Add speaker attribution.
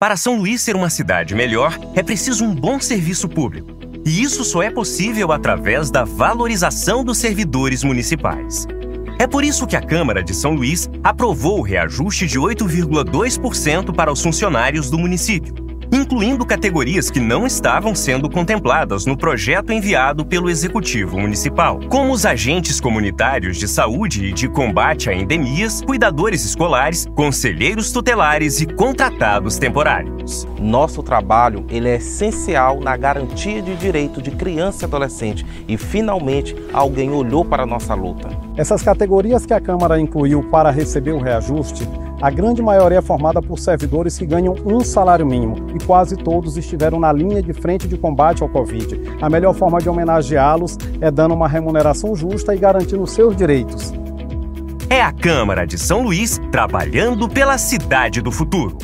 Speaker 1: Para São Luís ser uma cidade melhor, é preciso um bom serviço público. E isso só é possível através da valorização dos servidores municipais. É por isso que a Câmara de São Luís aprovou o reajuste de 8,2% para os funcionários do município, incluindo categorias que não estavam sendo contempladas no projeto enviado pelo Executivo Municipal, como os agentes comunitários de saúde e de combate a endemias, cuidadores escolares, conselheiros tutelares e contratados temporários.
Speaker 2: Nosso trabalho ele é essencial na garantia de direito de criança e adolescente e finalmente alguém olhou para a nossa luta.
Speaker 3: Essas categorias que a Câmara incluiu para receber o reajuste a grande maioria é formada por servidores que ganham um salário mínimo e quase todos estiveram na linha de frente de combate ao Covid. A melhor forma de homenageá-los é dando uma remuneração justa e garantindo seus direitos.
Speaker 1: É a Câmara de São Luís trabalhando pela cidade do futuro.